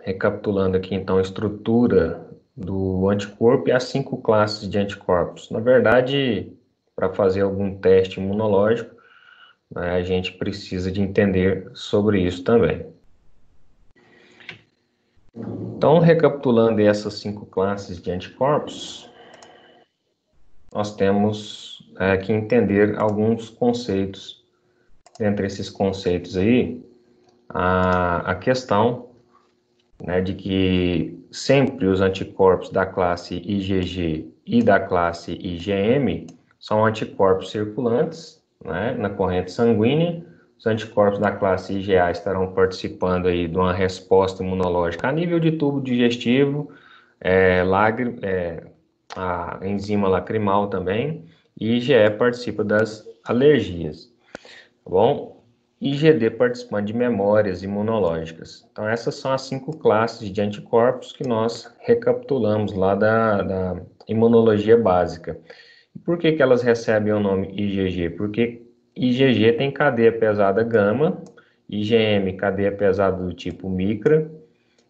recapitulando aqui então a estrutura do anticorpo e as cinco classes de anticorpos. Na verdade, para fazer algum teste imunológico, né, a gente precisa de entender sobre isso também. Então, recapitulando essas cinco classes de anticorpos, nós temos é, que entender alguns conceitos. Entre esses conceitos aí, a, a questão né, de que sempre os anticorpos da classe IgG e da classe IgM são anticorpos circulantes né, na corrente sanguínea. Os anticorpos da classe IgA estarão participando aí de uma resposta imunológica a nível de tubo digestivo, é, lagri, é, a enzima lacrimal também, e IgE participa das alergias. Tá bom? IgD participante de memórias imunológicas. Então, essas são as cinco classes de anticorpos que nós recapitulamos lá da, da imunologia básica. Por que, que elas recebem o nome IgG? Porque IgG tem cadeia pesada gama, IgM, cadeia pesada do tipo micra,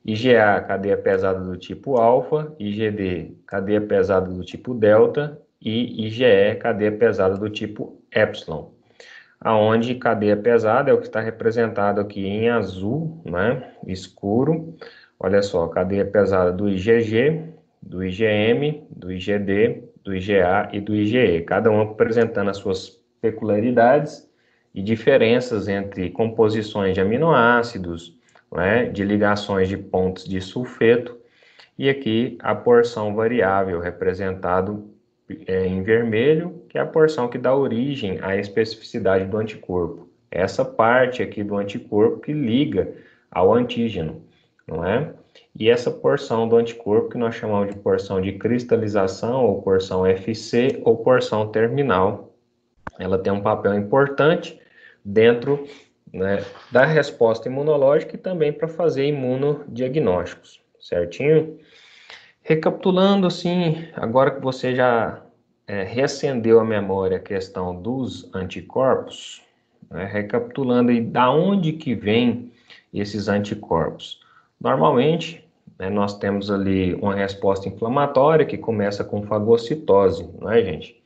IgA, cadeia pesada do tipo alfa, IgD, cadeia pesada do tipo delta e IgE, cadeia pesada do tipo epsilon aonde cadeia pesada é o que está representado aqui em azul, né, escuro. Olha só, cadeia pesada do IgG, do IgM, do IgD, do IgA e do IgE, cada um apresentando as suas peculiaridades e diferenças entre composições de aminoácidos, né, de ligações de pontos de sulfeto, e aqui a porção variável representado é, em vermelho, que é a porção que dá origem à especificidade do anticorpo. Essa parte aqui do anticorpo que liga ao antígeno, não é? E essa porção do anticorpo que nós chamamos de porção de cristalização, ou porção FC, ou porção terminal, ela tem um papel importante dentro né, da resposta imunológica e também para fazer imunodiagnósticos, certinho? Recapitulando, assim, agora que você já é, reacendeu a memória a questão dos anticorpos, né, recapitulando aí da onde que vem esses anticorpos. Normalmente, né, nós temos ali uma resposta inflamatória que começa com fagocitose, não é, gente?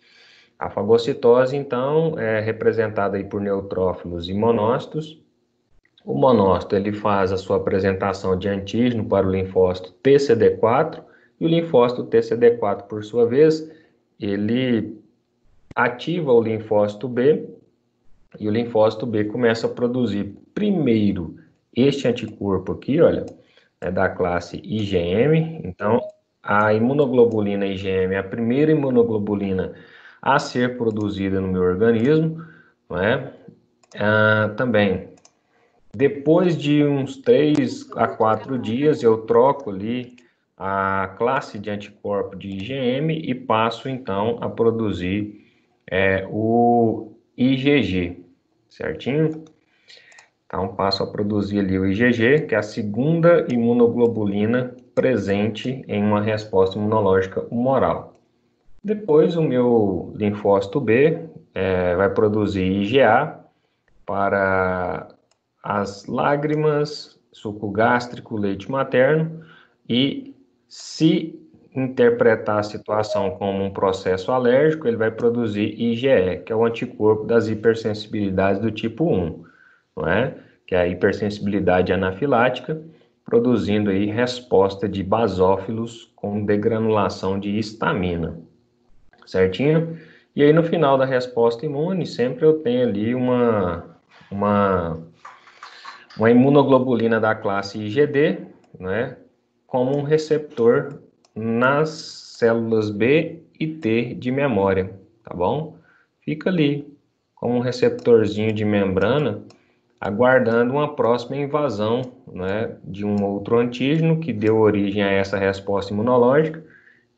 A fagocitose, então, é representada aí por neutrófilos e monócitos. O monócito, ele faz a sua apresentação de antígeno para o linfócito TCD4, e o linfócito TCD4, por sua vez, ele ativa o linfócito B e o linfócito B começa a produzir primeiro este anticorpo aqui, olha, é da classe IgM. Então, a imunoglobulina IgM é a primeira imunoglobulina a ser produzida no meu organismo, não é? Ah, também, depois de uns 3 a 4 dias, eu troco ali a classe de anticorpo de IgM e passo então a produzir é, o IgG, certinho? Então passo a produzir ali o IgG, que é a segunda imunoglobulina presente em uma resposta imunológica humoral. Depois o meu linfócito B é, vai produzir IgA para as lágrimas, suco gástrico, leite materno e se interpretar a situação como um processo alérgico, ele vai produzir IgE, que é o anticorpo das hipersensibilidades do tipo 1, não é? Que é a hipersensibilidade anafilática, produzindo aí resposta de basófilos com degranulação de histamina. Certinho? E aí no final da resposta imune, sempre eu tenho ali uma uma uma imunoglobulina da classe IgD, né? Como um receptor nas células B e T de memória, tá bom? Fica ali como um receptorzinho de membrana, aguardando uma próxima invasão né, de um outro antígeno que deu origem a essa resposta imunológica.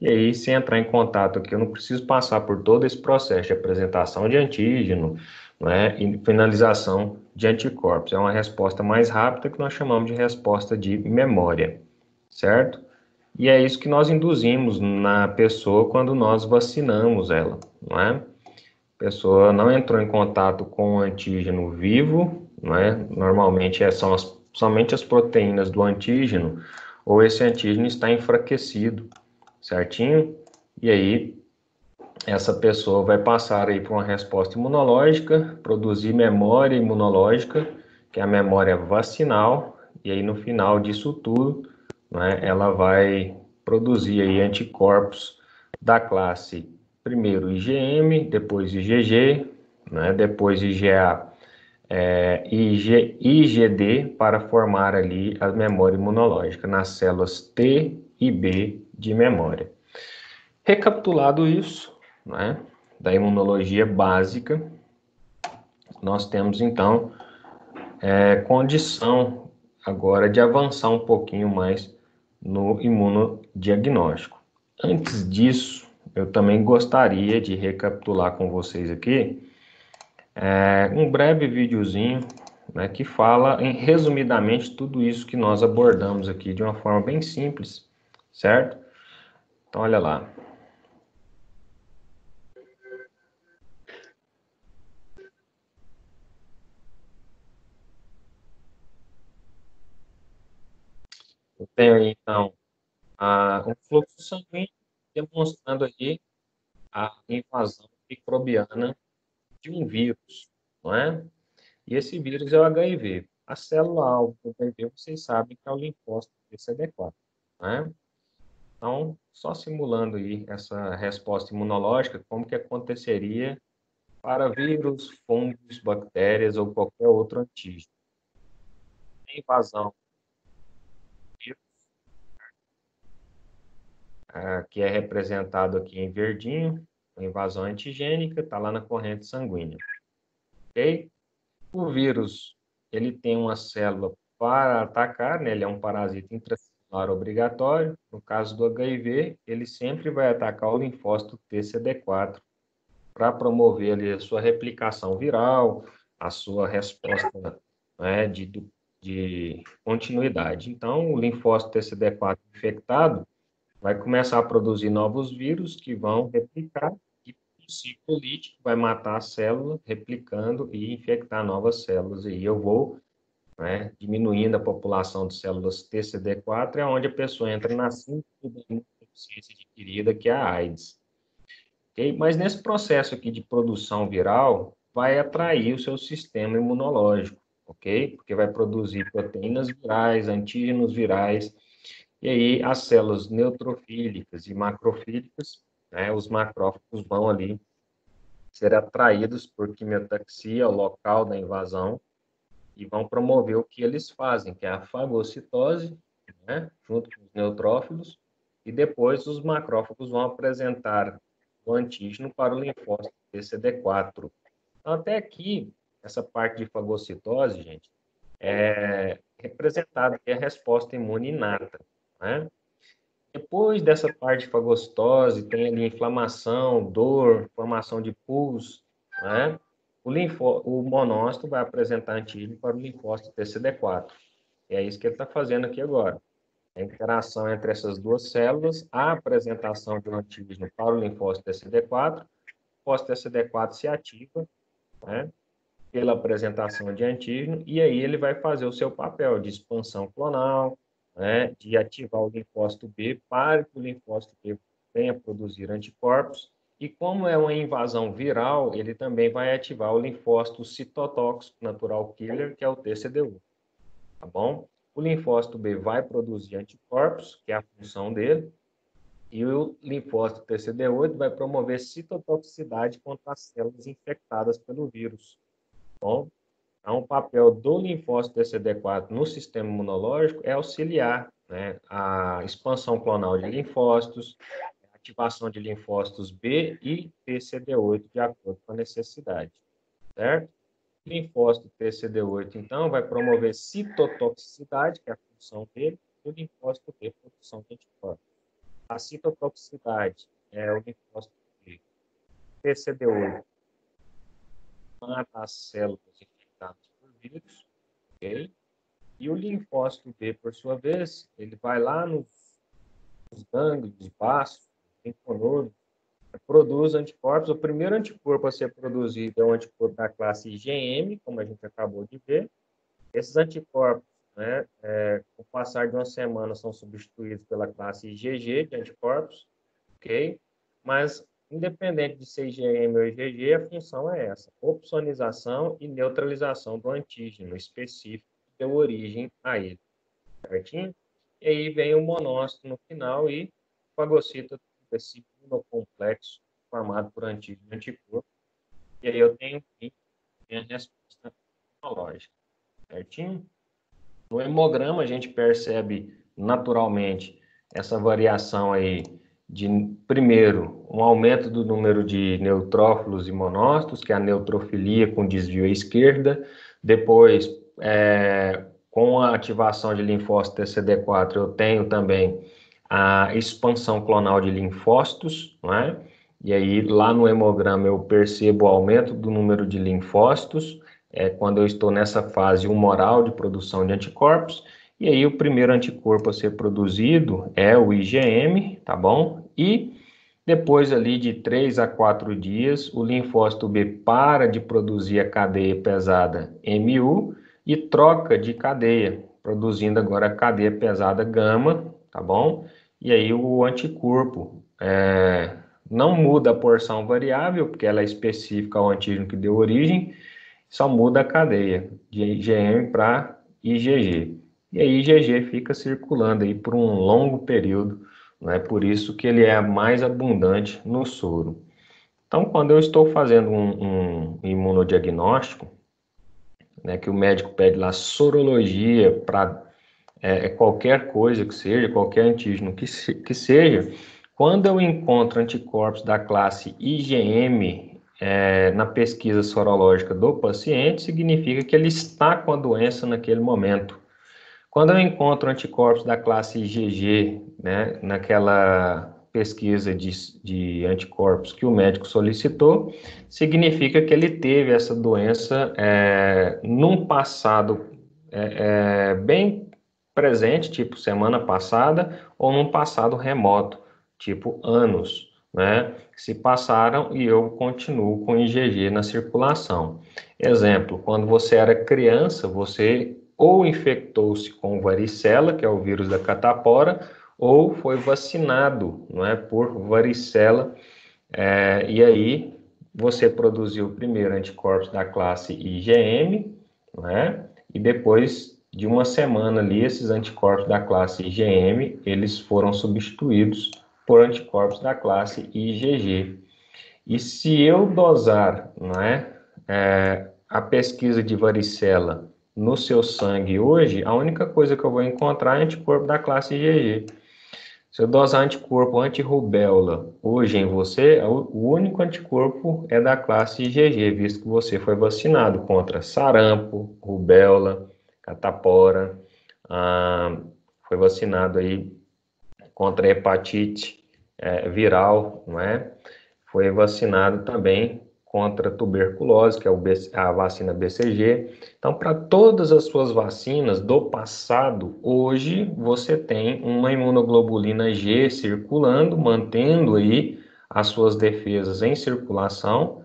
E aí, se entrar em contato aqui, eu não preciso passar por todo esse processo de apresentação de antígeno né, e finalização de anticorpos. É uma resposta mais rápida que nós chamamos de resposta de memória certo? E é isso que nós induzimos na pessoa quando nós vacinamos ela, não é? A pessoa não entrou em contato com o antígeno vivo, não é? Normalmente é, são as somente as proteínas do antígeno, ou esse antígeno está enfraquecido, certinho? E aí, essa pessoa vai passar aí por uma resposta imunológica, produzir memória imunológica, que é a memória vacinal, e aí no final disso tudo, né, ela vai produzir aí anticorpos da classe primeiro IgM, depois IgG, né, depois IgA é, IG, IgD para formar ali a memória imunológica nas células T e B de memória. Recapitulado isso, né, da imunologia básica, nós temos então é, condição agora de avançar um pouquinho mais no imunodiagnóstico. Antes disso, eu também gostaria de recapitular com vocês aqui é, um breve videozinho né, que fala em resumidamente tudo isso que nós abordamos aqui de uma forma bem simples, certo? Então, olha lá. Eu tenho então, a, um fluxo sanguíneo demonstrando aí a invasão microbiana de um vírus, não é? E esse vírus é o HIV. A célula-alvo do HIV, vocês sabem que é o linfócito CD4, não é? Então, só simulando aí essa resposta imunológica, como que aconteceria para vírus, fungos, bactérias ou qualquer outro antígeno. A invasão que é representado aqui em verdinho, a invasão antigênica, está lá na corrente sanguínea. O vírus, ele tem uma célula para atacar, né? ele é um parasita intracelular obrigatório. No caso do HIV, ele sempre vai atacar o linfócito TCD4 para promover ali a sua replicação viral, a sua resposta né, de, de continuidade. Então, o linfócito TCD4 infectado, vai começar a produzir novos vírus que vão replicar e o ciclo lítico vai matar a célula, replicando e infectar novas células. E eu vou né, diminuindo a população de células TCD4, é onde a pessoa entra na síndrome de deficiência adquirida, que é a AIDS. Okay? Mas nesse processo aqui de produção viral, vai atrair o seu sistema imunológico, ok? Porque vai produzir proteínas virais, antígenos virais, e aí, as células neutrofílicas e macrofílicas, né, os macrófagos vão ali ser atraídos por quimiotaxia, o local da invasão, e vão promover o que eles fazem, que é a fagocitose, né, junto com os neutrófilos, e depois os macrófagos vão apresentar o antígeno para o linfócito TCD4. Então, até aqui, essa parte de fagocitose, gente, é representada é a resposta imune inata. Né? Depois dessa parte fagocitose, tem ali inflamação, dor, formação de pus, né? O, linfó, o monócito vai apresentar antígeno para o linfócito TCD4. E é isso que ele está fazendo aqui agora. A interação entre essas duas células, a apresentação de um antígeno para o linfócito TCD4, o linfócito TCD4 se ativa, né? Pela apresentação de antígeno, e aí ele vai fazer o seu papel de expansão clonal, né, de ativar o linfócito B para que o linfócito B venha produzir anticorpos. E como é uma invasão viral, ele também vai ativar o linfócito citotóxico natural killer, que é o TCD1. Tá bom? O linfócito B vai produzir anticorpos, que é a função dele, e o linfócito TCD8 vai promover citotoxicidade contra as células infectadas pelo vírus. Tá bom, então, o papel do linfócito TCD4 no sistema imunológico é auxiliar né, a expansão clonal de linfócitos, ativação de linfócitos B e TCD8 de acordo com a necessidade, certo? O linfócito TCD8, então, vai promover citotoxicidade, que é a função dele, e o linfócito B, produção de anticorpos. A citotoxicidade é o linfócito B. TCD8 mata as células infectados por vírus, ok? E o linfócito B, por sua vez, ele vai lá nos, nos gânglios, baços, linfonodos, produz anticorpos. O primeiro anticorpo a ser produzido é o anticorpo da classe IgM, como a gente acabou de ver. Esses anticorpos né, é, com o passar de uma semana, são substituídos pela classe IgG de anticorpos, ok? Mas, independente de ser IgM ou IgG, a função é essa, opsonização e neutralização do antígeno específico que deu origem a ele, certinho? E aí vem o monócito no final e fagocita esse complexo formado por antígeno anticorpo. E aí eu tenho minha resposta imunológica, certinho? No hemograma, a gente percebe naturalmente essa variação aí de, primeiro, um aumento do número de neutrófilos e monócitos, que é a neutrofilia com desvio à esquerda, depois, é, com a ativação de linfócito TCD4, eu tenho também a expansão clonal de linfócitos, não é? E aí, lá no hemograma, eu percebo o aumento do número de linfócitos, é quando eu estou nessa fase humoral de produção de anticorpos, e aí o primeiro anticorpo a ser produzido é o IgM, tá bom? E depois ali de 3 a 4 dias, o linfócito B para de produzir a cadeia pesada MU e troca de cadeia, produzindo agora a cadeia pesada gama, tá bom? E aí o anticorpo é, não muda a porção variável, porque ela é específica ao antígeno que deu origem, só muda a cadeia de IgM para IgG. E aí IgG fica circulando aí por um longo período, né? por isso que ele é mais abundante no soro. Então, quando eu estou fazendo um, um imunodiagnóstico, né, que o médico pede lá sorologia para é, qualquer coisa que seja, qualquer antígeno que, se, que seja, quando eu encontro anticorpos da classe IgM é, na pesquisa sorológica do paciente, significa que ele está com a doença naquele momento. Quando eu encontro anticorpos da classe IgG, né, naquela pesquisa de, de, anticorpos que o médico solicitou, significa que ele teve essa doença é, num passado é, é, bem presente, tipo semana passada, ou num passado remoto, tipo anos né, se passaram e eu continuo com IgG na circulação. Exemplo, quando você era criança, você ou infectou-se com varicela, que é o vírus da catapora, ou foi vacinado não é, por varicela, é, e aí você produziu primeiro anticorpos da classe IgM, não é, e depois de uma semana ali, esses anticorpos da classe IgM, eles foram substituídos por anticorpos da classe IgG. E se eu dosar não é, é, a pesquisa de varicela no seu sangue hoje, a única coisa que eu vou encontrar é anticorpo da classe IgG. Se eu dosar anticorpo anti-rubéola hoje em você, o único anticorpo é da classe IgG, visto que você foi vacinado contra sarampo, rubéola, catapora, ah, foi vacinado aí contra hepatite é, viral, não é? Foi vacinado também contra tuberculose, que é a vacina BCG. Então, para todas as suas vacinas do passado, hoje você tem uma imunoglobulina G circulando, mantendo aí as suas defesas em circulação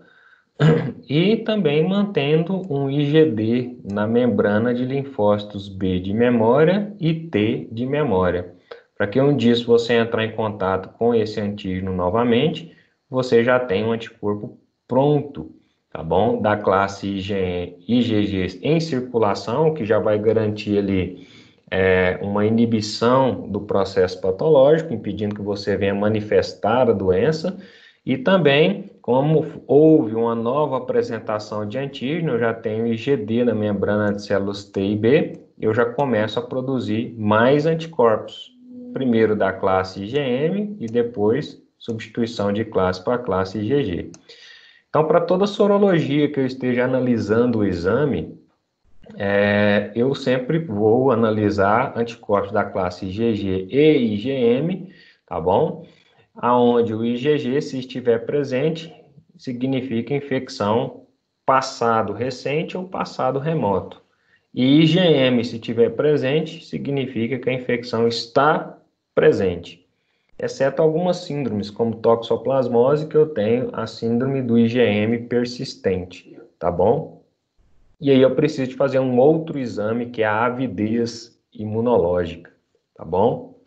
e também mantendo um IgD na membrana de linfócitos B de memória e T de memória para que um dia, se você entrar em contato com esse antígeno novamente, você já tem um anticorpo pronto, tá bom? Da classe IgG, em circulação, que já vai garantir ali é, uma inibição do processo patológico, impedindo que você venha manifestar a doença, e também, como houve uma nova apresentação de antígeno, eu já tenho IgD na membrana de células T e B, eu já começo a produzir mais anticorpos, primeiro da classe IgM e depois substituição de classe para classe IgG. Então, para toda sorologia que eu esteja analisando o exame, é, eu sempre vou analisar anticorpos da classe IgG e IgM, tá bom? Aonde o IgG, se estiver presente, significa infecção passado recente ou passado remoto. E IgM, se estiver presente, significa que a infecção está presente, exceto algumas síndromes, como toxoplasmose, que eu tenho a síndrome do IgM persistente, tá bom? E aí eu preciso de fazer um outro exame, que é a avidez imunológica, tá bom?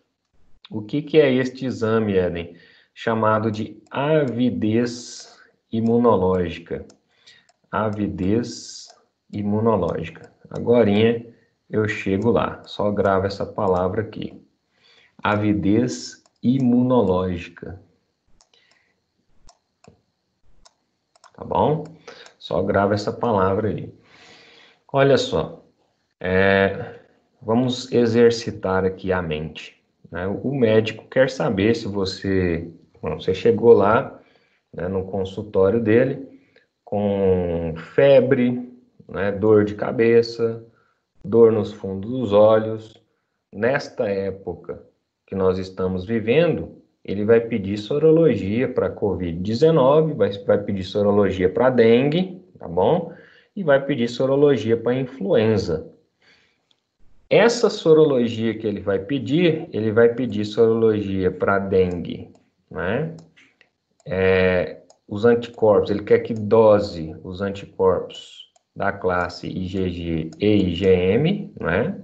O que, que é este exame, Eden? Chamado de avidez imunológica. Avidez imunológica. Agora eu chego lá, só gravo essa palavra aqui. Avidez imunológica. Tá bom? Só grava essa palavra aí. Olha só, é, vamos exercitar aqui a mente. Né? O médico quer saber se você, bom, você chegou lá né, no consultório dele com febre, né, dor de cabeça, dor nos fundos dos olhos. Nesta época que nós estamos vivendo, ele vai pedir sorologia para COVID-19, vai, vai pedir sorologia para dengue, tá bom? E vai pedir sorologia para influenza. Essa sorologia que ele vai pedir, ele vai pedir sorologia para dengue, né? É, os anticorpos, ele quer que dose os anticorpos da classe IgG e IgM, né?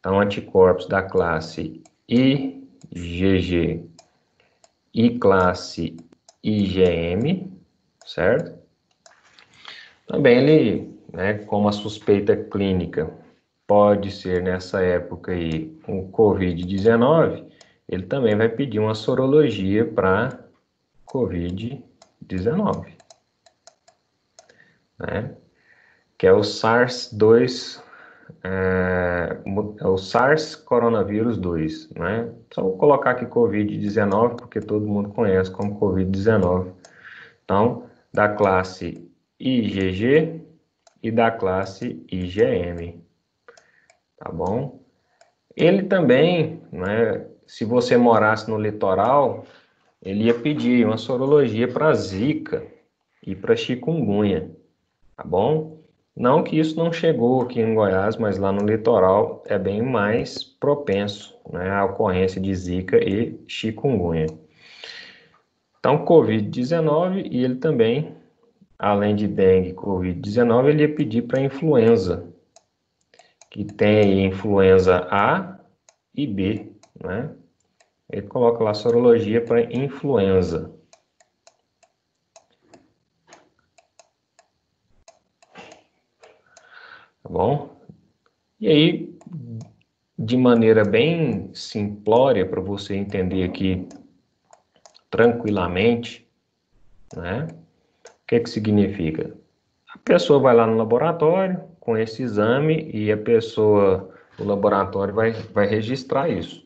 Então, anticorpos da classe IgG e classe IgM, certo? Também ele, né, como a suspeita clínica pode ser nessa época aí o COVID-19, ele também vai pedir uma sorologia para COVID-19, né? que é o SARS-2, é, é, o SARS coronavírus 2, né? Só vou colocar aqui COVID-19, porque todo mundo conhece como COVID-19. Então, da classe IgG e da classe IgM, tá bom? Ele também, né, se você morasse no litoral, ele ia pedir uma sorologia para zika e para chikungunya, tá bom? Não que isso não chegou aqui em Goiás, mas lá no litoral é bem mais propenso né, à ocorrência de zika e chikungunya. Então, Covid-19 e ele também, além de dengue e Covid-19, ele ia pedir para influenza, que tem influenza A e B, né? Ele coloca lá sorologia para influenza. Tá bom? E aí, de maneira bem simplória, para você entender aqui tranquilamente, né? O que que significa? A pessoa vai lá no laboratório com esse exame e a pessoa, o laboratório vai, vai registrar isso.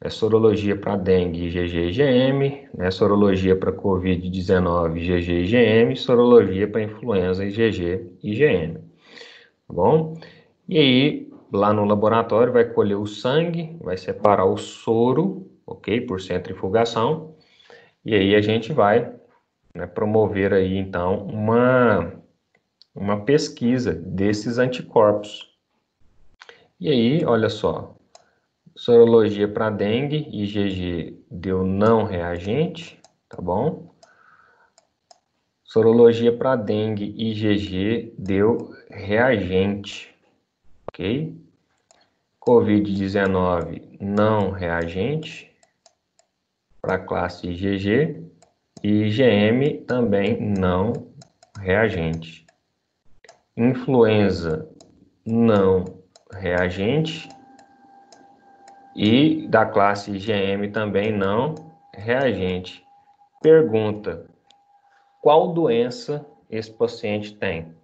É sorologia para dengue, IgG IgM, né? sorologia para COVID-19, IgG IgM, sorologia para influenza, IgG IgM tá bom? E aí, lá no laboratório, vai colher o sangue, vai separar o soro, ok? Por centrifugação. E aí a gente vai né, promover aí, então, uma, uma pesquisa desses anticorpos. E aí, olha só, sorologia para dengue, IgG deu não reagente, tá bom? Sorologia para dengue IgG deu reagente, ok? Covid-19 não reagente para a classe IgG e IgM também não reagente. Influenza não reagente e da classe IgM também não reagente. Pergunta: qual doença esse paciente tem?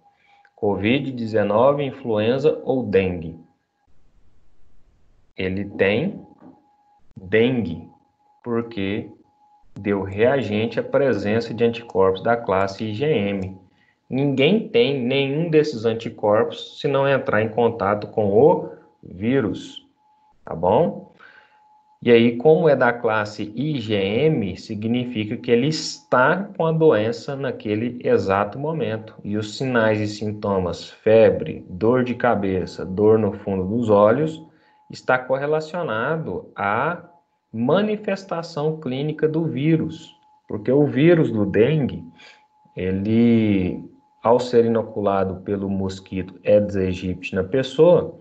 Covid-19, influenza ou dengue? Ele tem dengue, porque deu reagente à presença de anticorpos da classe IgM. Ninguém tem nenhum desses anticorpos se não entrar em contato com o vírus, tá bom? E aí, como é da classe IgM, significa que ele está com a doença naquele exato momento. E os sinais e sintomas, febre, dor de cabeça, dor no fundo dos olhos, está correlacionado à manifestação clínica do vírus. Porque o vírus do dengue, ele ao ser inoculado pelo mosquito Aedes aegypti na pessoa,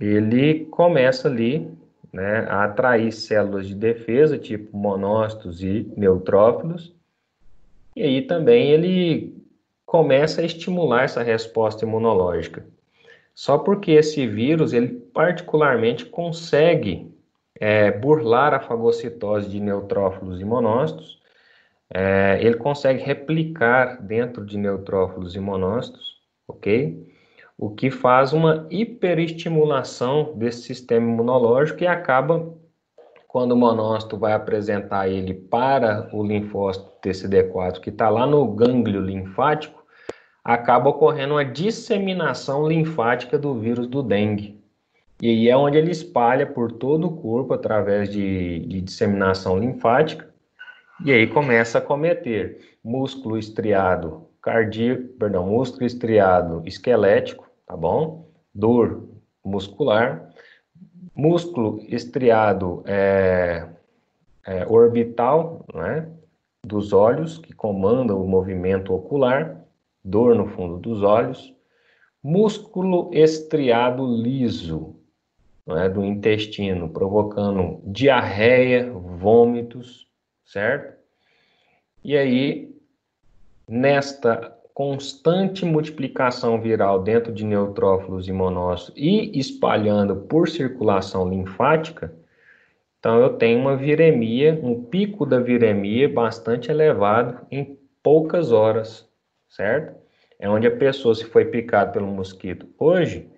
ele começa ali né, a atrair células de defesa, tipo monócitos e neutrófilos, e aí também ele começa a estimular essa resposta imunológica. Só porque esse vírus, ele particularmente consegue é, burlar a fagocitose de neutrófilos e monócitos, é, ele consegue replicar dentro de neutrófilos e monócitos, ok? O que faz uma hiperestimulação desse sistema imunológico e acaba, quando o monócito vai apresentar ele para o linfócito TCD4, que está lá no gânglio linfático, acaba ocorrendo uma disseminação linfática do vírus do dengue. E aí é onde ele espalha por todo o corpo através de, de disseminação linfática, e aí começa a cometer músculo estriado cardíaco, perdão, músculo estriado esquelético, tá bom? Dor muscular, músculo estriado é, é, orbital, né? Dos olhos, que comanda o movimento ocular, dor no fundo dos olhos, músculo estriado liso, é, do intestino, provocando diarreia, vômitos, certo? E aí, nesta constante multiplicação viral dentro de neutrófilos e monócitos e espalhando por circulação linfática, então eu tenho uma viremia, um pico da viremia bastante elevado em poucas horas, certo? É onde a pessoa, se foi picada pelo mosquito hoje,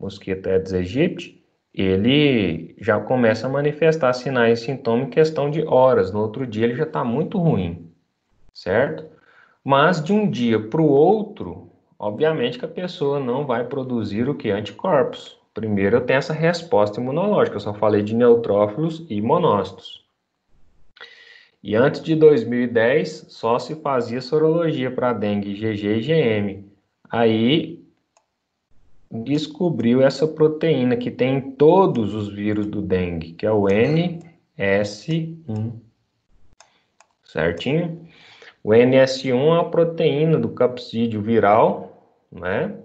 mosquito Aedes aegypti, ele já começa a manifestar sinais e sintomas em questão de horas. No outro dia ele já está muito ruim, certo? Mas de um dia para o outro, obviamente que a pessoa não vai produzir o que? Anticorpos. Primeiro eu tenho essa resposta imunológica, eu só falei de neutrófilos e monócitos. E antes de 2010, só se fazia sorologia para dengue, GG e GM. Aí descobriu essa proteína que tem em todos os vírus do dengue, que é o NS1. Certinho? O NS1 é a proteína do capsídeo viral, né?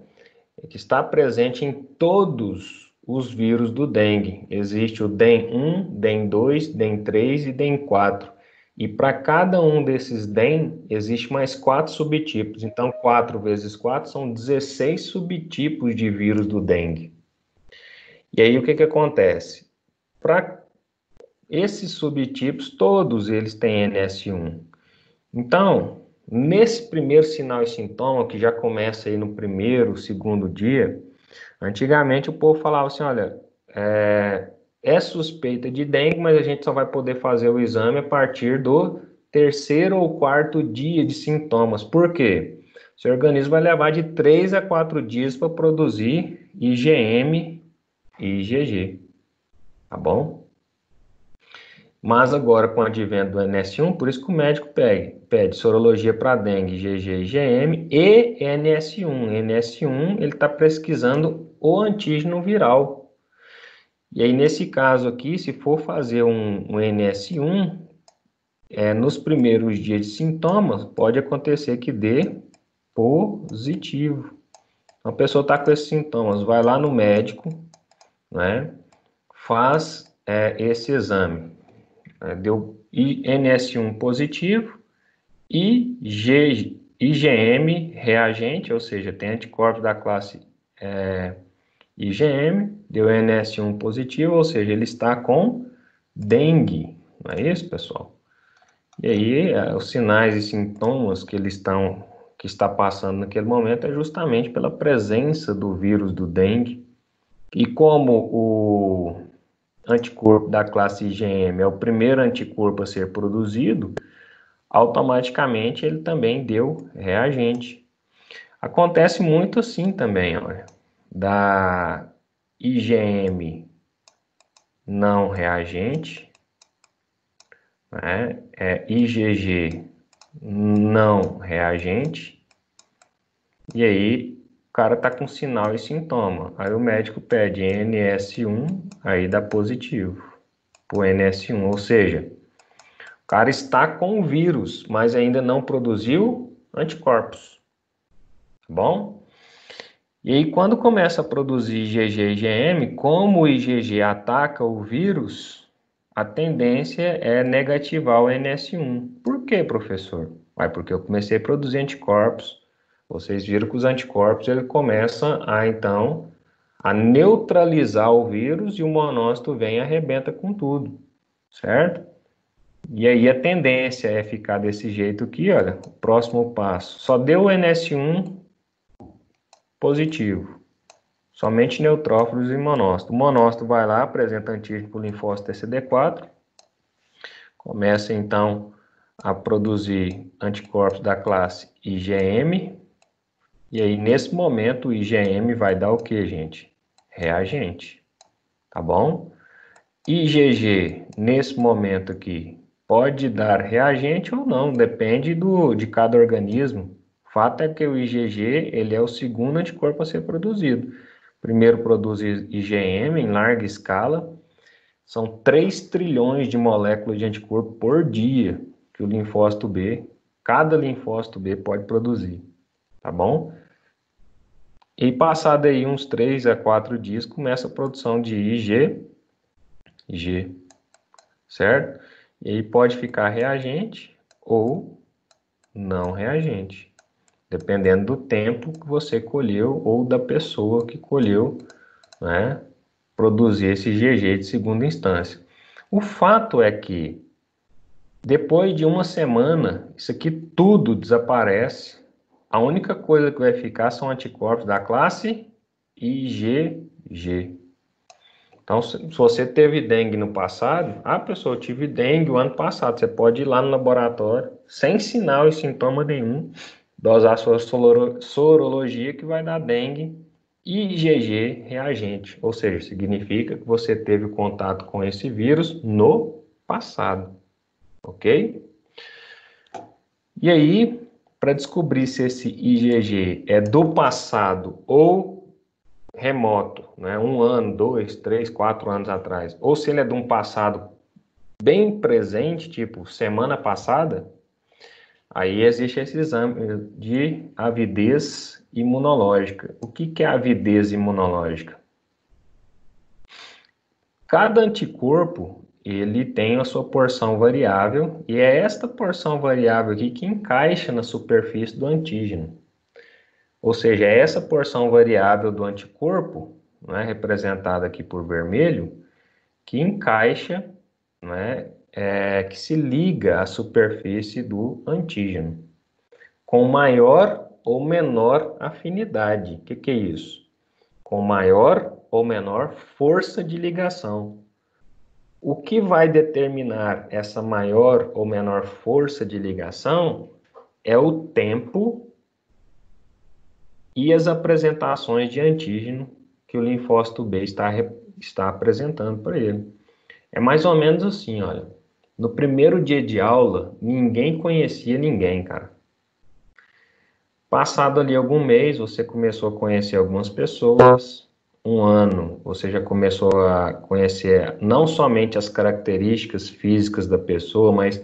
Que está presente em todos os vírus do dengue. Existe o DEN1, DEN2, DEN3 e DEN4. E para cada um desses DEM, existe mais quatro subtipos. Então, 4 vezes 4 são 16 subtipos de vírus do dengue. E aí, o que, que acontece? Para esses subtipos, todos eles têm NS1. Então, nesse primeiro sinal e sintoma, que já começa aí no primeiro, segundo dia, antigamente o povo falava assim, olha, é, é suspeita de dengue, mas a gente só vai poder fazer o exame a partir do terceiro ou quarto dia de sintomas. Por quê? Seu organismo vai levar de 3 a 4 dias para produzir IgM e IgG. Tá bom? Mas agora, com o advento do NS1, por isso que o médico pede, pede sorologia para dengue, IgG, IgM e NS1. NS1, ele está pesquisando o antígeno viral, e aí, nesse caso aqui, se for fazer um, um NS1, é, nos primeiros dias de sintomas, pode acontecer que dê positivo. Então, a pessoa está com esses sintomas, vai lá no médico, né, faz é, esse exame. É, deu NS1 positivo e G, IgM reagente, ou seja, tem anticorpos da classe é, IgM, deu NS1 positivo, ou seja, ele está com dengue, não é isso, pessoal? E aí, é, os sinais e sintomas que ele estão, que está passando naquele momento é justamente pela presença do vírus do dengue. E como o anticorpo da classe IgM é o primeiro anticorpo a ser produzido, automaticamente ele também deu reagente. Acontece muito assim também, olha da IgM não reagente, né? é IgG não reagente, e aí cara tá com sinal e sintoma. Aí o médico pede NS1, aí dá positivo pro NS1, ou seja, o cara está com o vírus, mas ainda não produziu anticorpos. bom? E aí, quando começa a produzir IgG e IgM, como o IgG ataca o vírus, a tendência é negativar o NS1. Por quê, professor? Vai porque eu comecei a produzir anticorpos. Vocês viram que os anticorpos ele começa a então a neutralizar o vírus e o monócito vem e arrebenta com tudo, certo? E aí a tendência é ficar desse jeito aqui, olha, próximo passo. Só deu o NS1 positivo. Somente neutrófilos e monócito. O monócito vai lá, apresenta antígeno o linfócito TCD4. Começa então a produzir anticorpos da classe IgM. E aí, nesse momento, o IgM vai dar o que, gente? Reagente. Tá bom? IgG, nesse momento aqui, pode dar reagente ou não, depende do, de cada organismo. O fato é que o IgG ele é o segundo anticorpo a ser produzido. Primeiro produz IgM em larga escala, são 3 trilhões de moléculas de anticorpo por dia que o linfócito B, cada linfócito B pode produzir, tá bom? E passado aí uns 3 a 4 dias, começa a produção de IG, IG, certo? E aí pode ficar reagente ou não reagente, dependendo do tempo que você colheu ou da pessoa que colheu, né, produzir esse GG de segunda instância. O fato é que depois de uma semana, isso aqui tudo desaparece. A única coisa que vai ficar são anticorpos da classe IgG. Então, se você teve dengue no passado, ah, pessoa, eu tive dengue o ano passado. Você pode ir lá no laboratório, sem sinal e sintoma nenhum, dosar sua sorologia que vai dar dengue IgG reagente. Ou seja, significa que você teve contato com esse vírus no passado ok? E aí, para descobrir se esse IgG é do passado ou remoto, né, um ano, dois, três, quatro anos atrás, ou se ele é de um passado bem presente, tipo semana passada, aí existe esse exame de avidez imunológica. O que, que é avidez imunológica? Cada anticorpo ele tem a sua porção variável e é esta porção variável aqui que encaixa na superfície do antígeno. Ou seja, é essa porção variável do anticorpo, né, representada aqui por vermelho, que encaixa, né, é, que se liga à superfície do antígeno, com maior ou menor afinidade. O que, que é isso? Com maior ou menor força de ligação. O que vai determinar essa maior ou menor força de ligação é o tempo e as apresentações de antígeno que o linfócito B está, está apresentando para ele. É mais ou menos assim, olha. No primeiro dia de aula, ninguém conhecia ninguém, cara. Passado ali algum mês, você começou a conhecer algumas pessoas, um ano, você já começou a conhecer não somente as características físicas da pessoa, mas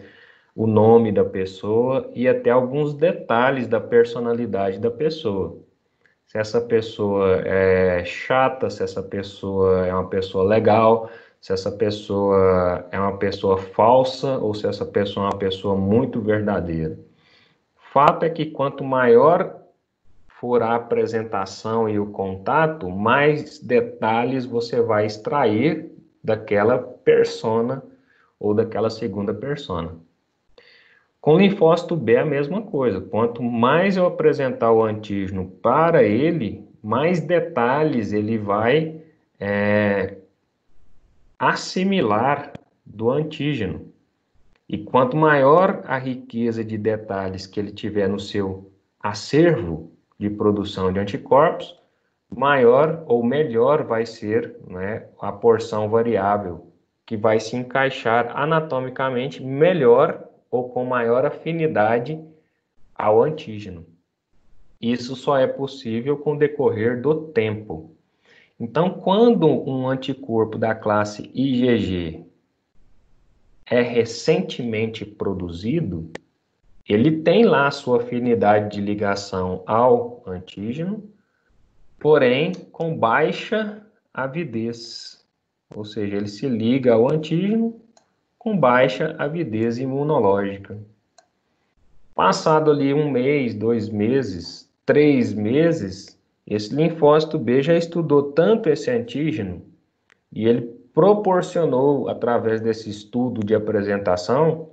o nome da pessoa e até alguns detalhes da personalidade da pessoa. Se essa pessoa é chata, se essa pessoa é uma pessoa legal, se essa pessoa é uma pessoa falsa ou se essa pessoa é uma pessoa muito verdadeira. Fato é que quanto maior for a apresentação e o contato, mais detalhes você vai extrair daquela persona ou daquela segunda persona. Com linfócito B é a mesma coisa. Quanto mais eu apresentar o antígeno para ele, mais detalhes ele vai é, assimilar do antígeno. E quanto maior a riqueza de detalhes que ele tiver no seu acervo, de produção de anticorpos, maior ou melhor vai ser né, a porção variável, que vai se encaixar anatomicamente melhor ou com maior afinidade ao antígeno. Isso só é possível com o decorrer do tempo. Então, quando um anticorpo da classe IgG é recentemente produzido, ele tem lá a sua afinidade de ligação ao antígeno, porém com baixa avidez. Ou seja, ele se liga ao antígeno com baixa avidez imunológica. Passado ali um mês, dois meses, três meses, esse linfócito B já estudou tanto esse antígeno e ele proporcionou, através desse estudo de apresentação,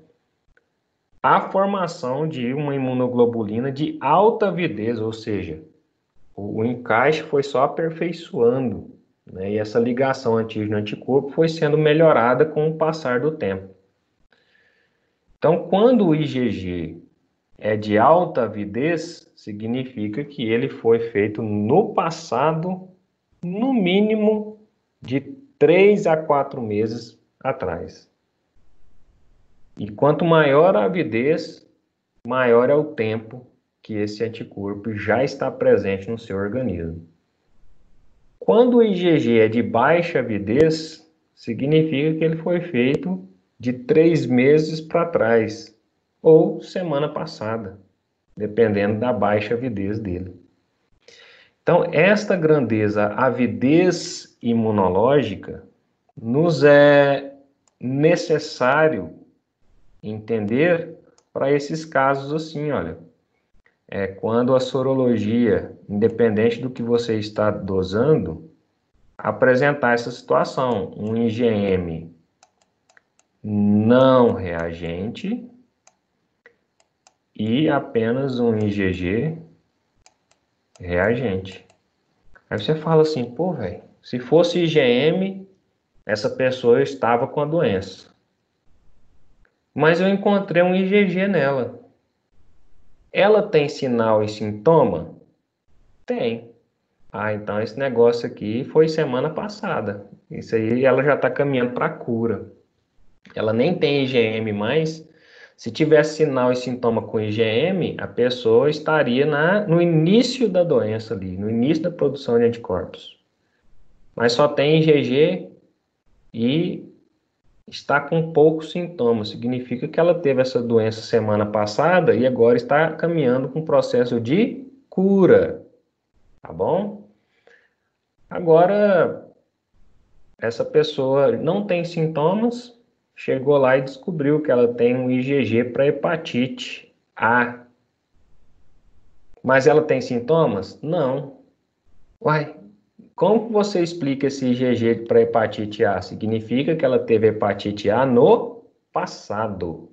a formação de uma imunoglobulina de alta avidez, ou seja, o encaixe foi só aperfeiçoando, né? e essa ligação antígeno-anticorpo foi sendo melhorada com o passar do tempo. Então, quando o IgG é de alta avidez, significa que ele foi feito no passado, no mínimo de 3 a 4 meses atrás. E quanto maior a avidez, maior é o tempo que esse anticorpo já está presente no seu organismo. Quando o IgG é de baixa avidez, significa que ele foi feito de três meses para trás ou semana passada, dependendo da baixa avidez dele. Então, esta grandeza, avidez imunológica, nos é necessário entender para esses casos assim, olha. É quando a sorologia, independente do que você está dosando, apresentar essa situação, um IgM não reagente e apenas um IgG reagente. Aí você fala assim, pô, velho, se fosse IgM, essa pessoa estava com a doença. Mas eu encontrei um IgG nela. Ela tem sinal e sintoma? Tem. Ah, então esse negócio aqui foi semana passada. Isso aí ela já está caminhando para cura. Ela nem tem IgM mais. Se tivesse sinal e sintoma com IgM, a pessoa estaria na, no início da doença ali, no início da produção de anticorpos. Mas só tem IgG e está com poucos sintomas. Significa que ela teve essa doença semana passada e agora está caminhando com um processo de cura. Tá bom? Agora, essa pessoa não tem sintomas, chegou lá e descobriu que ela tem um IgG para hepatite A. Mas ela tem sintomas? Não. Uai, como você explica esse IgG para hepatite A? Significa que ela teve hepatite A no passado,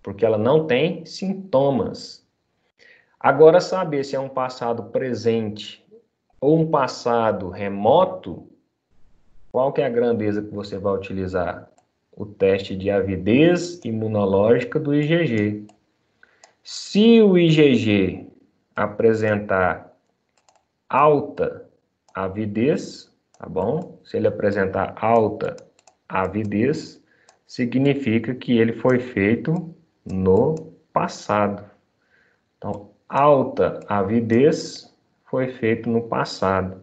porque ela não tem sintomas. Agora, saber se é um passado presente ou um passado remoto, qual que é a grandeza que você vai utilizar? O teste de avidez imunológica do IgG. Se o IgG apresentar alta avidez, tá bom? Se ele apresentar alta avidez, significa que ele foi feito no passado. Então, alta avidez foi feito no passado.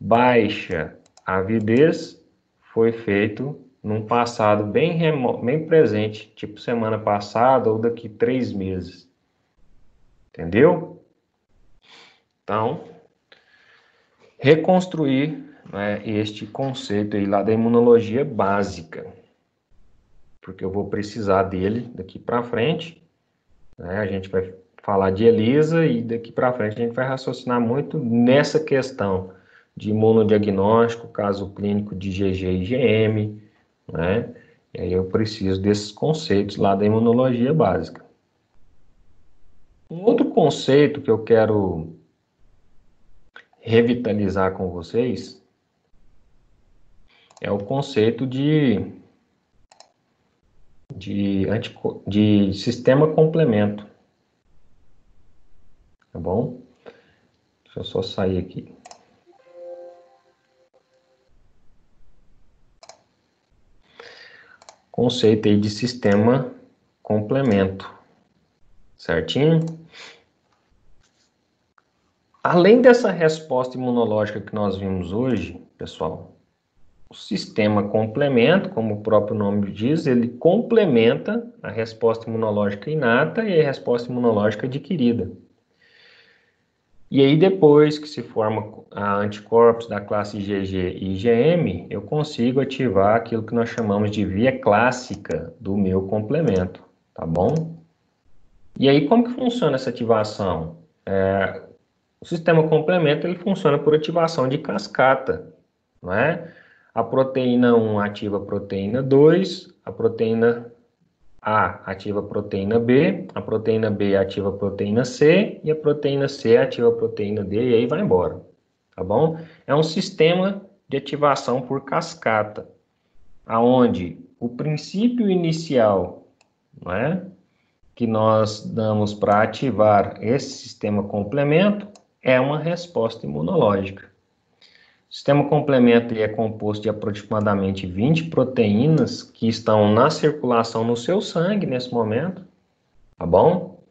Baixa avidez foi feito num passado bem, remo bem presente, tipo semana passada ou daqui três meses. Entendeu? Então, reconstruir né, este conceito aí lá da imunologia básica, porque eu vou precisar dele daqui para frente. Né, a gente vai falar de ELISA e daqui para frente a gente vai raciocinar muito nessa questão de imunodiagnóstico, caso clínico de GG e IgM, né? E aí eu preciso desses conceitos lá da imunologia básica. Um outro conceito que eu quero revitalizar com vocês é o conceito de, de, de sistema complemento. Tá bom? Deixa eu só sair aqui. Conceito aí de sistema complemento. Certinho? Além dessa resposta imunológica que nós vimos hoje, pessoal, o sistema complemento, como o próprio nome diz, ele complementa a resposta imunológica inata e a resposta imunológica adquirida. E aí, depois que se forma a anticorpos da classe IgG e IgM, eu consigo ativar aquilo que nós chamamos de via clássica do meu complemento, tá bom? E aí, como que funciona essa ativação? É, o sistema complemento, ele funciona por ativação de cascata, não é? A proteína 1 ativa a proteína 2, a proteína a ativa a proteína B, a proteína B ativa a proteína C e a proteína C ativa a proteína D e aí vai embora, tá bom? É um sistema de ativação por cascata, aonde o princípio inicial, não é, que nós damos para ativar esse sistema complemento é uma resposta imunológica. O sistema complemento é composto de aproximadamente 20 proteínas que estão na circulação no seu sangue nesse momento, tá bom?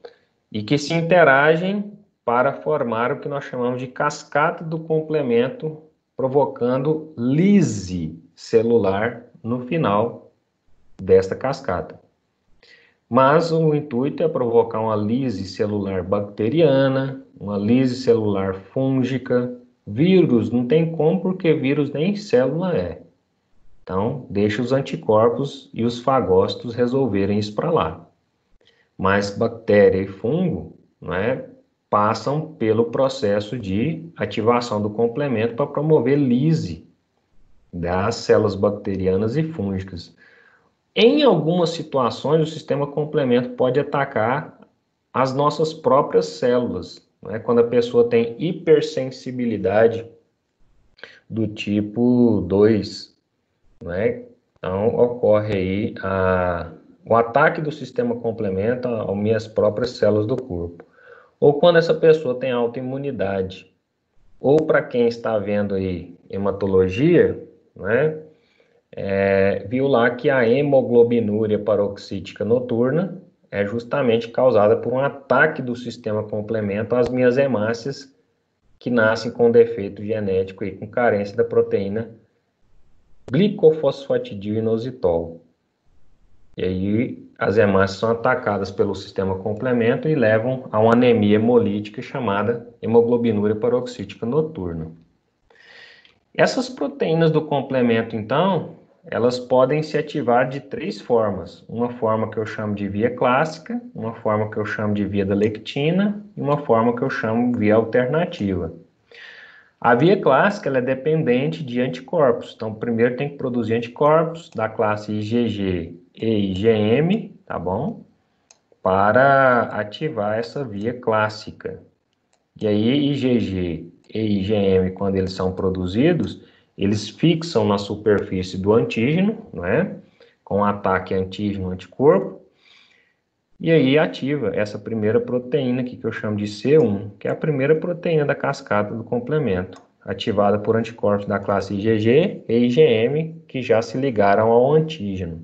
E que se interagem para formar o que nós chamamos de cascata do complemento, provocando lise celular no final desta cascata. Mas o intuito é provocar uma lise celular bacteriana, uma lise celular fúngica, Vírus não tem como, porque vírus nem célula é. Então, deixa os anticorpos e os fagócitos resolverem isso para lá. Mas bactéria e fungo né, passam pelo processo de ativação do complemento para promover lise das células bacterianas e fúngicas. Em algumas situações, o sistema complemento pode atacar as nossas próprias células, né? Quando a pessoa tem hipersensibilidade do tipo 2, né? então ocorre aí a, o ataque do sistema complemento às minhas próprias células do corpo. Ou quando essa pessoa tem autoimunidade. Ou para quem está vendo aí hematologia, né? É, viu lá que a hemoglobinúria paroxítica noturna é justamente causada por um ataque do sistema complemento às minhas hemácias que nascem com defeito genético e com carência da proteína glicofosfatidil-inositol. E aí as hemácias são atacadas pelo sistema complemento e levam a uma anemia hemolítica chamada hemoglobinúria paroxítica noturna. Essas proteínas do complemento, então, elas podem se ativar de três formas. Uma forma que eu chamo de via clássica, uma forma que eu chamo de via da lectina e uma forma que eu chamo de via alternativa. A via clássica é dependente de anticorpos. Então, primeiro tem que produzir anticorpos da classe IgG e IgM, tá bom? Para ativar essa via clássica. E aí, IgG e IgM, quando eles são produzidos, eles fixam na superfície do antígeno, né, com ataque antígeno-anticorpo, e aí ativa essa primeira proteína aqui que eu chamo de C1, que é a primeira proteína da cascata do complemento, ativada por anticorpos da classe IgG e IgM, que já se ligaram ao antígeno.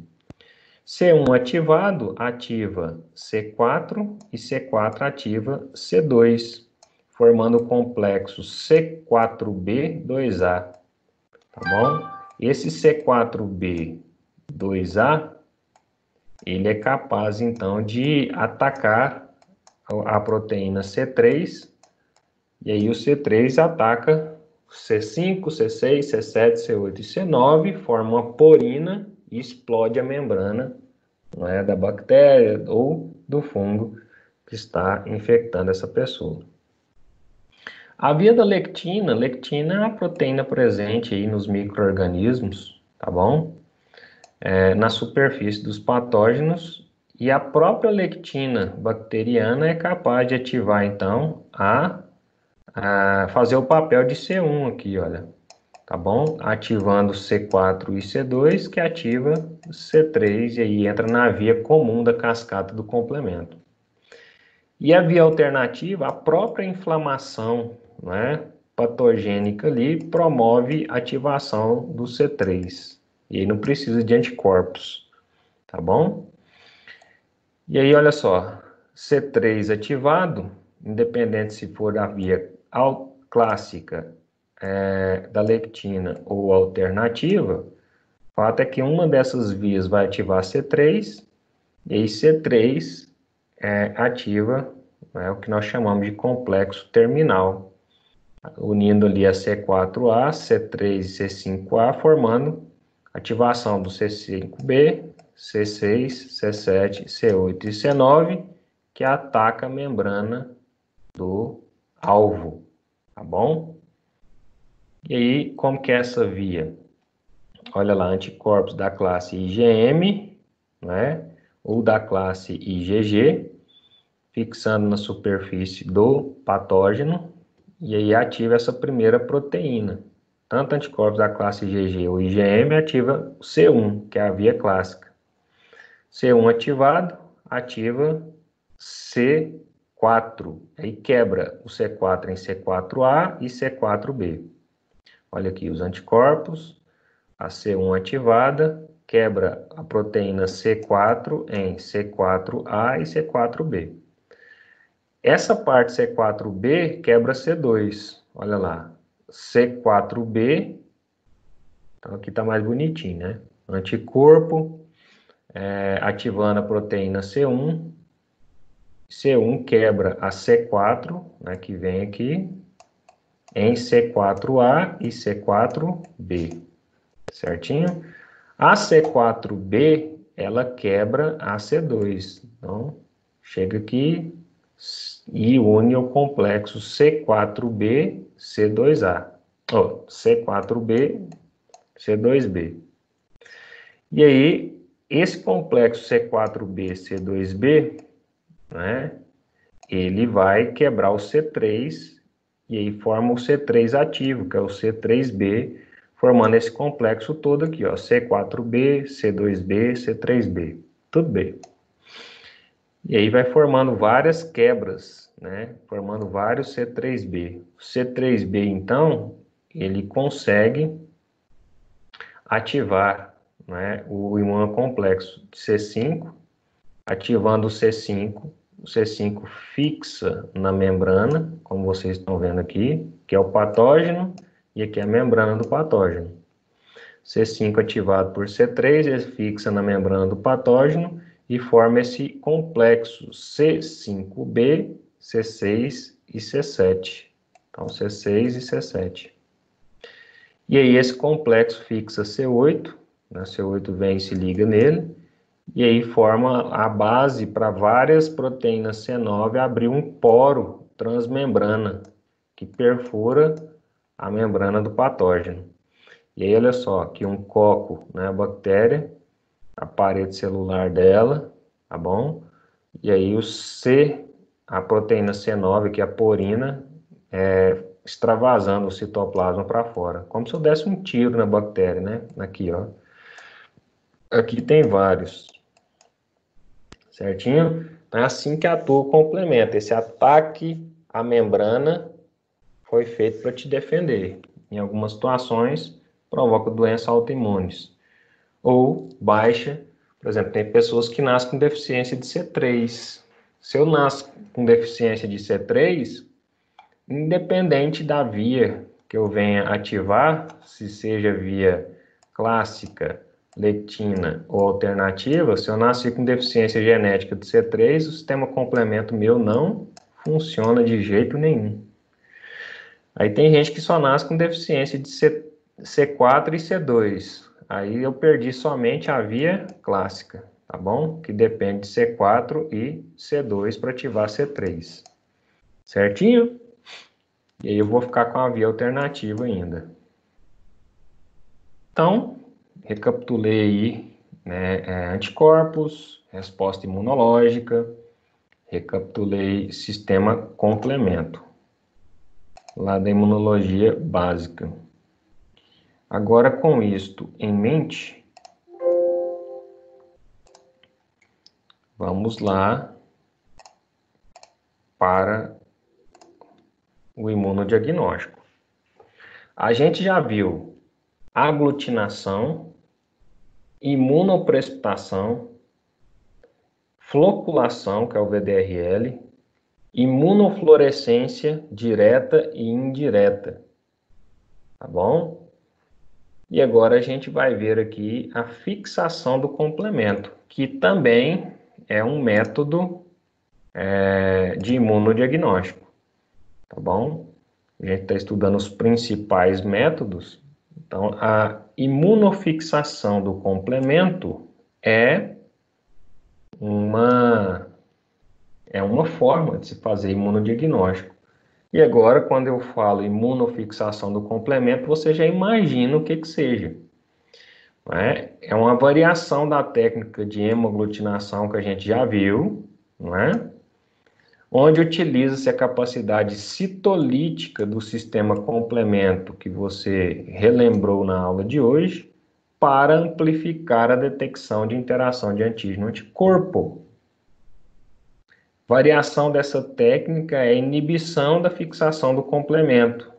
C1 ativado ativa C4 e C4 ativa C2, formando o complexo C4b2A, tá bom? Esse C4B2A, ele é capaz, então, de atacar a proteína C3, e aí o C3 ataca C5, C6, C7, C8 e C9, forma uma porina e explode a membrana é, da bactéria ou do fungo que está infectando essa pessoa. A via da lectina, lectina é a proteína presente aí nos micro-organismos, tá bom? É, na superfície dos patógenos, e a própria lectina bacteriana é capaz de ativar, então, a, a fazer o papel de C1 aqui, olha, tá bom? Ativando C4 e C2, que ativa C3, e aí entra na via comum da cascata do complemento. E a via alternativa, a própria inflamação né, patogênica ali promove ativação do C3. E aí não precisa de anticorpos, tá bom? E aí, olha só, C3 ativado, independente se for a via clássica é, da lectina ou alternativa, o fato é que uma dessas vias vai ativar C3, e aí C3 é, ativa é, o que nós chamamos de complexo terminal, unindo ali a C4A, C3 e C5A, formando ativação do C5B, C6, C7, C8 e C9, que ataca a membrana do alvo, tá bom? E aí, como que é essa via? Olha lá, anticorpos da classe IgM, né? Ou da classe IgG, fixando na superfície do patógeno, e aí ativa essa primeira proteína. Tanto anticorpos da classe IgG ou IgM ativa o C1, que é a via clássica. C1 ativado, ativa C4. Aí quebra o C4 em C4A e C4B. Olha aqui os anticorpos, a C1 ativada, quebra a proteína C4 em C4A e C4B. Essa parte C4B quebra C2. Olha lá. C4B. Então aqui está mais bonitinho, né? Anticorpo é, ativando a proteína C1. C1 quebra a C4, né, que vem aqui, em C4A e C4B, certinho? A C4B, ela quebra a C2, então chega aqui e une o complexo C4B, C2A, oh, C4B, C2B. E aí, esse complexo C4B, C2B, né, ele vai quebrar o C3 e aí forma o C3 ativo, que é o C3B, formando esse complexo todo aqui, ó, C4B, C2B, C3B, tudo B. E aí vai formando várias quebras, né, formando vários C3B. O C3B, então, ele consegue ativar né, o imunocomplexo C5, ativando o C5, o C5 fixa na membrana, como vocês estão vendo aqui, que é o patógeno, e aqui é a membrana do patógeno. C5 ativado por C3, ele fixa na membrana do patógeno e forma esse complexo C5B, C6 e C7. Então, C6 e C7. E aí, esse complexo fixa C8, né? C8 vem e se liga nele, e aí forma a base para várias proteínas C9 abrir um poro transmembrana que perfura a membrana do patógeno. E aí, olha só, aqui um coco, né, a bactéria, a parede celular dela, tá bom? E aí o C, a proteína C9, que é a porina, é, extravasando o citoplasma para fora, como se eu desse um tiro na bactéria, né? Aqui, ó. Aqui tem vários certinho? Então é assim que atua o complemento. Esse ataque à membrana foi feito para te defender. Em algumas situações, provoca doenças autoimunes. Ou baixa, por exemplo, tem pessoas que nascem com deficiência de C3. Se eu nasço com deficiência de C3, independente da via que eu venha ativar, se seja via clássica, lectina ou alternativa, se eu nasci com deficiência genética do C3, o sistema complemento meu não funciona de jeito nenhum. Aí tem gente que só nasce com deficiência de C, C4 e C2. Aí eu perdi somente a via clássica, tá bom? Que depende de C4 e C2 para ativar C3. Certinho? E aí eu vou ficar com a via alternativa ainda. Então, recapitulei aí, né, é, anticorpos, resposta imunológica, recapitulei sistema complemento, lá da imunologia básica. Agora, com isto em mente, vamos lá para o imunodiagnóstico. A gente já viu aglutinação, imunoprecipitação, floculação, que é o VDRL, imunofluorescência direta e indireta. tá bom? E agora a gente vai ver aqui a fixação do complemento, que também é um método é, de imunodiagnóstico, tá bom? A gente está estudando os principais métodos. Então, a imunofixação do complemento é uma, é uma forma de se fazer imunodiagnóstico. E agora, quando eu falo imunofixação do complemento, você já imagina o que que seja. É? é uma variação da técnica de hemoglutinação que a gente já viu, não é? onde utiliza-se a capacidade citolítica do sistema complemento que você relembrou na aula de hoje, para amplificar a detecção de interação de antígeno-anticorpo. Variação dessa técnica é inibição da fixação do complemento.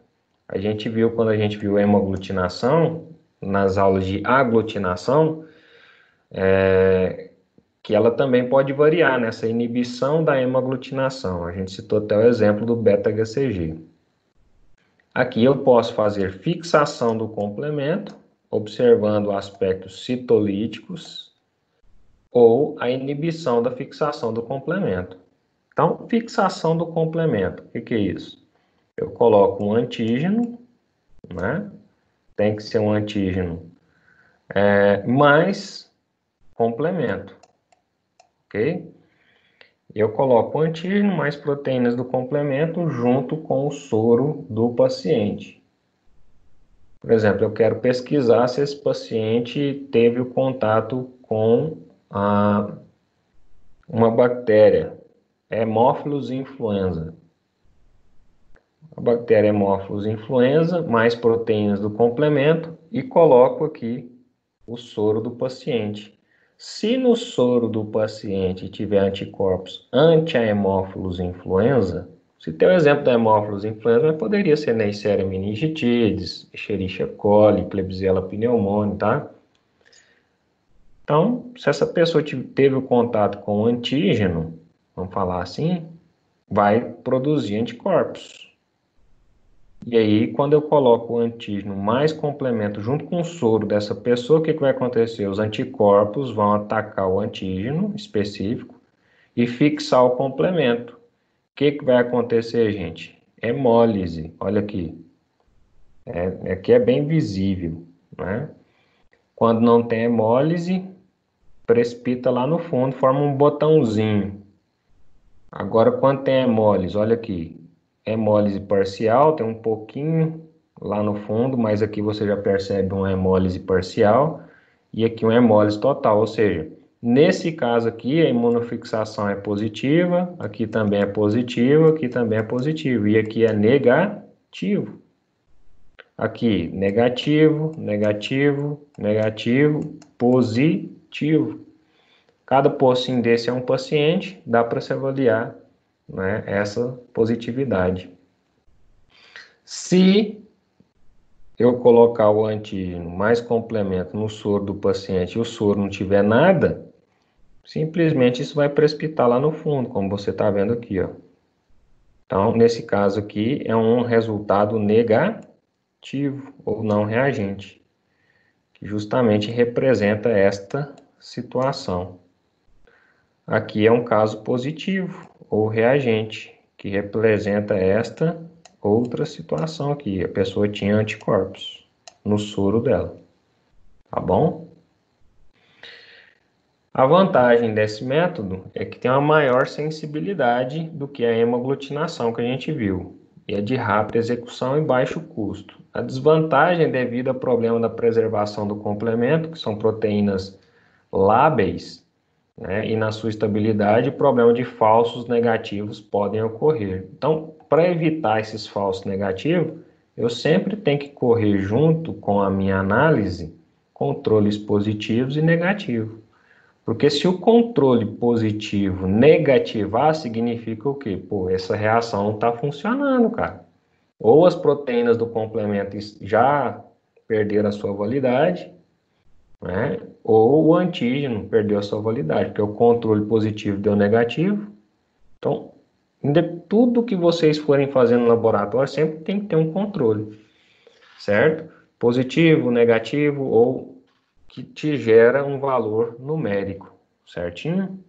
A gente viu, quando a gente viu hemoglutinação, nas aulas de aglutinação, é, que ela também pode variar nessa inibição da hemoglutinação. A gente citou até o exemplo do beta-HCG. Aqui eu posso fazer fixação do complemento, observando aspectos citolíticos, ou a inibição da fixação do complemento. Então, fixação do complemento, o que, que é isso? Eu coloco um antígeno, né? Tem que ser um antígeno é, mais complemento ok? Eu coloco o antígeno mais proteínas do complemento junto com o soro do paciente. Por exemplo, eu quero pesquisar se esse paciente teve o contato com a, uma bactéria, Haemophilus influenza. A bactéria Haemophilus influenza, mais proteínas do complemento e coloco aqui o soro do paciente. Se no soro do paciente tiver anticorpos anti-hemófilos influenza, se tem o exemplo da hemófilos influenza, poderia ser Neisseria meningitidis, Escherichia coli, Klebsiella pneumoniae, tá? Então, se essa pessoa teve o contato com o antígeno, vamos falar assim, vai produzir anticorpos. E aí, quando eu coloco o antígeno mais complemento junto com o soro dessa pessoa, o que, que vai acontecer? Os anticorpos vão atacar o antígeno específico e fixar o complemento. O que, que vai acontecer, gente? Hemólise, olha aqui. É, aqui é bem visível, né? Quando não tem hemólise, precipita lá no fundo, forma um botãozinho. Agora, quando tem hemólise, olha aqui, hemólise parcial, tem um pouquinho lá no fundo, mas aqui você já percebe uma hemólise parcial e aqui uma hemólise total, ou seja, nesse caso aqui a imunofixação é positiva, aqui também é positiva, aqui também é positivo e aqui é negativo. Aqui negativo, negativo, negativo, positivo. Cada pocinho desse é um paciente, dá para se avaliar né, essa positividade. Se eu colocar o antígeno mais complemento no soro do paciente e o soro não tiver nada, simplesmente isso vai precipitar lá no fundo, como você está vendo aqui, ó. Então, nesse caso aqui, é um resultado negativo ou não reagente, que justamente representa esta situação. Aqui é um caso positivo, ou reagente, que representa esta outra situação aqui. A pessoa tinha anticorpos no soro dela. Tá bom? A vantagem desse método é que tem uma maior sensibilidade do que a hemoglutinação que a gente viu, e é de rápida execução e baixo custo. A desvantagem é devido ao problema da preservação do complemento, que são proteínas lábeis, né, e na sua estabilidade, problema de falsos negativos podem ocorrer. Então, para evitar esses falsos negativos, eu sempre tenho que correr junto com a minha análise controles positivos e negativos. Porque se o controle positivo negativar, significa o quê? Pô, essa reação não está funcionando, cara. Ou as proteínas do complemento já perderam a sua validade, né? ou o antígeno perdeu a sua validade, porque o controle positivo deu negativo. Então, tudo que vocês forem fazer no laboratório sempre tem que ter um controle. certo? Positivo, negativo ou que te gera um valor numérico, certinho?